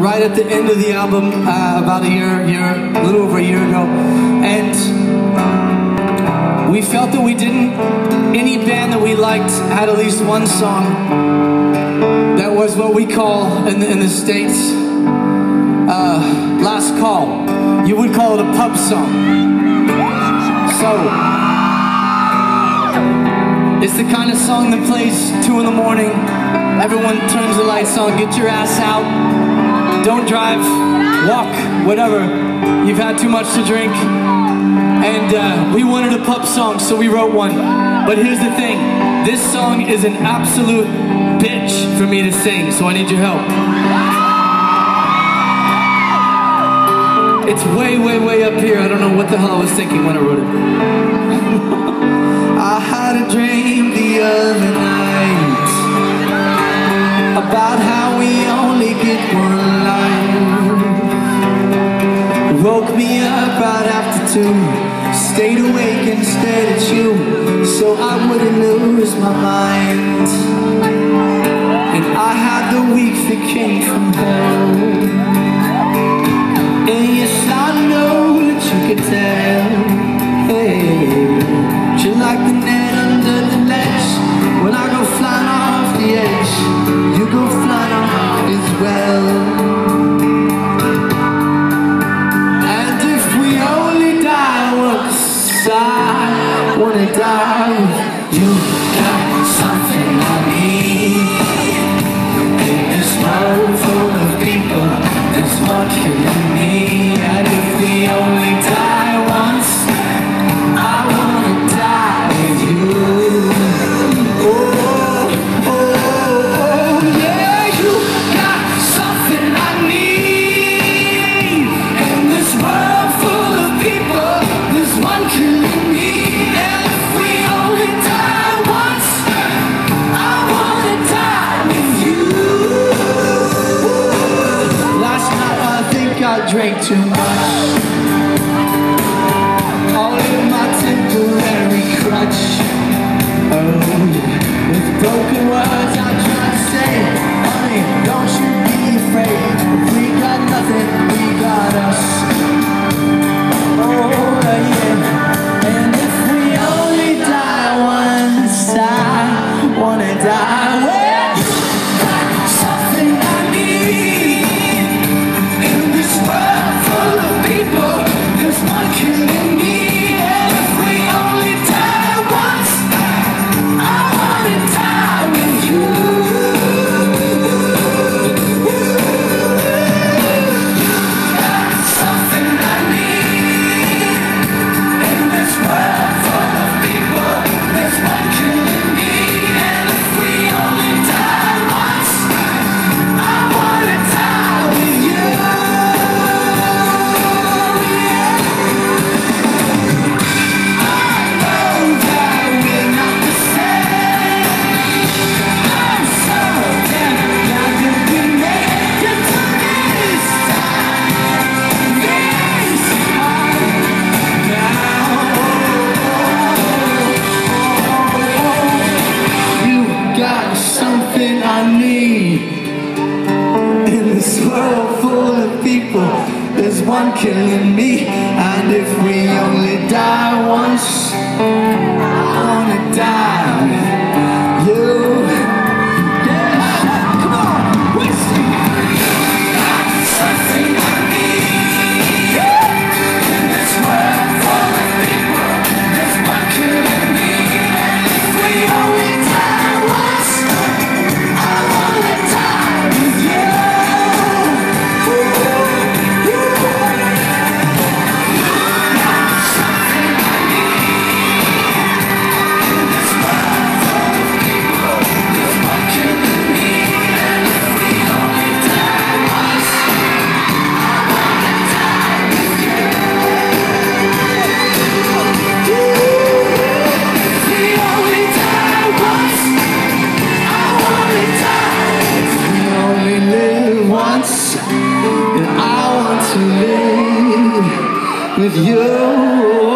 right at the end of the album uh, about a year, year, a little over a year ago, and we felt that we didn't. Any band that we liked had at least one song that was what we call in the, in the states uh, last call. You would call it a pub song. So. It's the kind of song that plays two in the morning. Everyone turns the lights on, get your ass out. Don't drive, walk, whatever. You've had too much to drink. And uh, we wanted a pub song, so we wrote one. But here's the thing this song is an absolute bitch for me to sing, so I need your help. It's way, way, way up here. I don't know what the hell I was thinking when I wrote it. I had a dream the other night two, stayed awake and stared at you so I wouldn't lose my mind. And I had the weeks that came from hell. Wanna drank too much. In this world full of people, there's one killing me. And if we only die once, with you.